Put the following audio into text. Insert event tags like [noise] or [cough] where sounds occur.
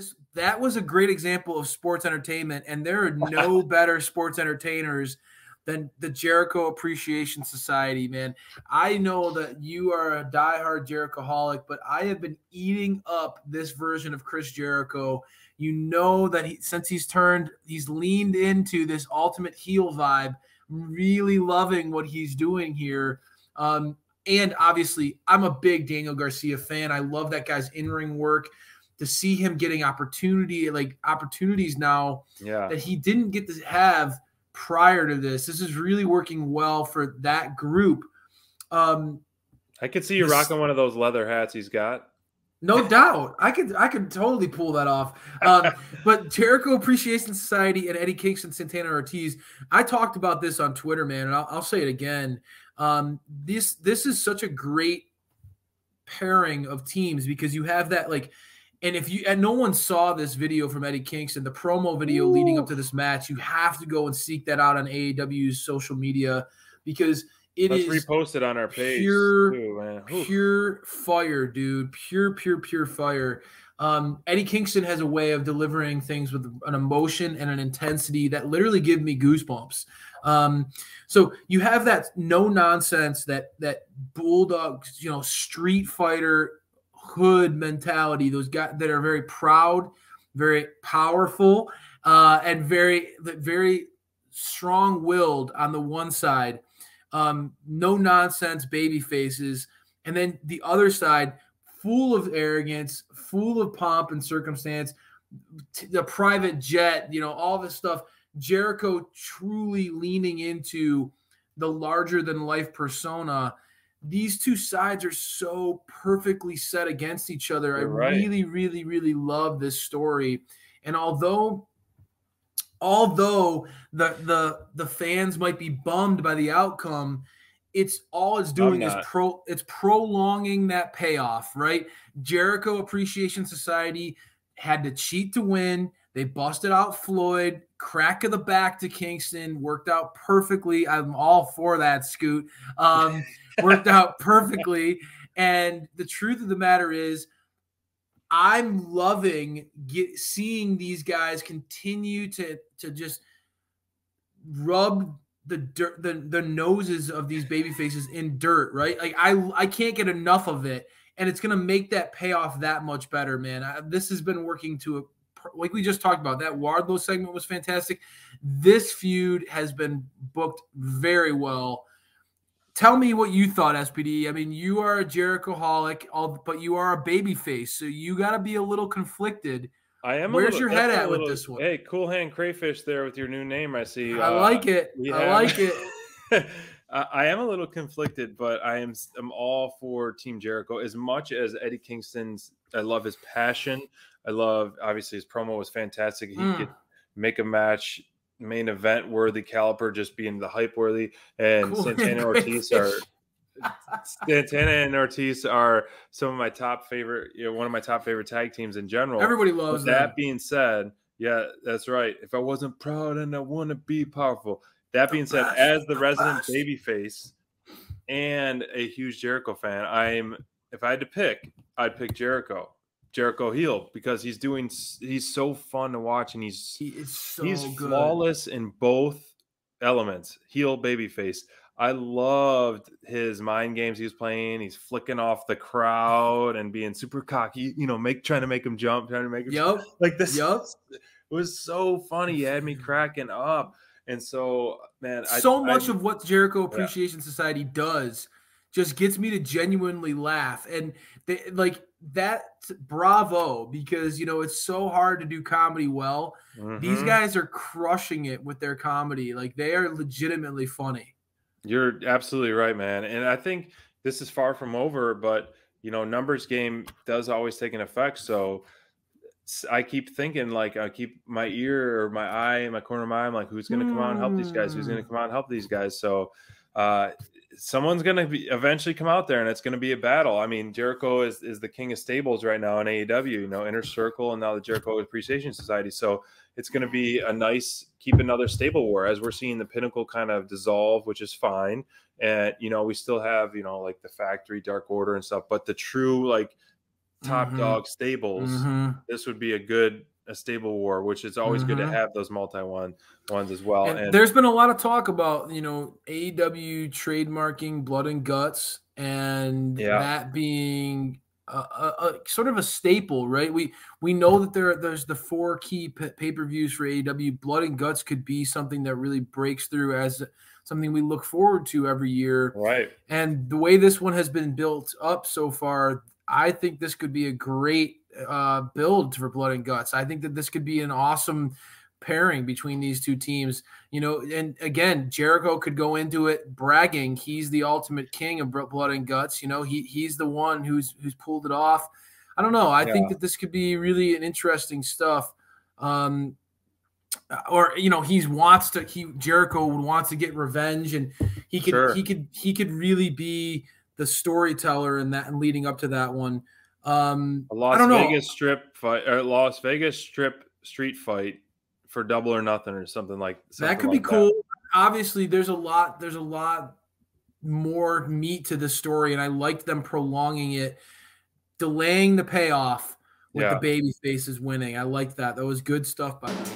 this that was a great example of sports entertainment, and there are no [laughs] better sports entertainers than the Jericho Appreciation Society, man. I know that you are a diehard Jerichoholic, but I have been eating up this version of Chris Jericho. You know that he since he's turned, he's leaned into this ultimate heel vibe, really loving what he's doing here. Um, and obviously, I'm a big Daniel Garcia fan. I love that guy's in-ring work. To see him getting opportunity, like opportunities now Yeah. that he didn't get to have prior to this. This is really working well for that group. Um, I could see you This- rocking one of those leather hats he's got. no doubt, I could I could totally pull that off. Um, [laughs] but Jericho Appreciation Society and Eddie Kingston, Santana Ortiz. I talked about this on Twitter, man, and I'll, I'll say it again. Um, this this is such a great pairing of teams because you have that like and if you and no one saw this video from Eddie Kingston, the promo video leading up to this match, you have to go and seek that out on AEW's social media because it Let's is repost it on our page. pure- too. Pure fire, dude. Pure, pure, pure fire. Um, Eddie Kingston has a way of delivering things with an emotion and an intensity that literally give me goosebumps. Um, so you have that no nonsense, that that bulldog, you know, street fighter hood mentality. Those guys that are very proud, very powerful, uh, and very very strong willed on the one side. Um, no nonsense baby faces, and then the other side full of arrogance, full of pomp and circumstance, t- the private jet, you know, all this stuff. Jericho truly leaning into the larger than life persona. These two sides are so perfectly set against each other. I You're right. really, really, really love this story. And although although the the the fans might be bummed by the outcome, it's all it's doing is pro it's prolonging that payoff, right? Jericho Appreciation Society had to cheat to win. They busted out Floyd, crack of the back to Kingston, worked out perfectly. I'm all for that, Scoot. Um, [laughs] worked out perfectly. And the truth of the matter is, I'm loving get, seeing these guys continue to to just rub the dirt the, the noses of these baby faces in dirt, right? Like I I can't get enough of it, and it's gonna make that payoff that much better, man. I, this has been working to a like we just talked about. That Wardlow segment was fantastic. This feud has been booked very well. Tell me what you thought, SPD. I mean, you are a Jerichoholic, all but you are a baby face, so you got to be a little conflicted. I am. Where's little- your head at a with little- this one? Hey, cool hand crayfish there with your new name. I see. I Uh, like it. we I like it. [laughs] I I am a little conflicted, but I am I'm all for Team Jericho as much as Eddie Kingston's. I love his passion. I love obviously his promo was fantastic. He Mm. could make a match main event worthy caliber, just being the hype worthy. And Cool [laughs] Santana and Ortiz are. Santana and Ortiz are some of my top favorite, you know, one of my top favorite tag teams in general. Everybody loves that that. being said, yeah, that's right. If I wasn't proud and I want to be powerful. That being said, best, as the the resident best. baby face and a huge Jericho fan, I'm if I had to pick, I'd pick Jericho. Jericho heel because he's doing he's so fun to watch and he's He is so he's good. flawless in both elements heel baby face i loved his mind games he was playing he's flicking off the crowd and being super cocky you know make trying to make him jump trying to make him Yep. [laughs] like this Yep. it [laughs] was so funny he had me [laughs] cracking up and so man so I- much of what Jericho Appreciation Society does just gets me to genuinely laugh and they, like that bravo because you know it's so hard to do comedy well these Mhm. guys are crushing it with their comedy like they are legitimately funny You're absolutely right, man. And I think this is far from over, but you know, numbers game does always take an effect. So I keep thinking, like, I keep my ear or my eye, my corner of my eye, I'm like, who's going to come out and help these guys? Who's going to come out and help these guys? So uh, someone's going to be eventually come out there, and it's going to be a battle. I mean, Jericho is is the king of stables right now in AEW. You know, Inner Circle, and now the Jericho Appreciation Society. So it's going to be a nice keep another stable war as we're seeing the pinnacle kind of dissolve, which is fine. And you know, we still have you know like the factory, Dark Order, and stuff. But the true like top Mhm. dog stables, Mhm. this would be a good a stable war, which is always good to Mhm. have those multi one ones as well. And, And, there's been a lot of talk about you know AEW trademarking blood and guts and Yeah. that being a, a, a sort of a staple, right? We we know that there there's the four key pay per views for AEW. Blood and guts could be something that really breaks through as something we look forward to every year. right, And the way this one has been built up so far, I think this could be a great uh, build for Blood and Guts. I think that this could be an awesome pairing between these two teams. You know, and again, Jericho could go into it bragging he's the ultimate king of Blood and Guts. You know, he he's the one who's who's pulled it off. I don't know. I think that this could be really an interesting stuff. Um, or you know, he's wants to he Jericho would wants to get revenge, and he could Sure. he could he could really be the storyteller in that and leading up to that one. Um, a Las I don't know. Vegas strip fight or Las Vegas strip street fight for double or nothing or something like something that could be like cool. Obviously, there's a lot. There's a lot more meat to the story, and I liked them prolonging it, delaying the payoff with Yeah. the baby faces winning. I liked that. That was good stuff by them.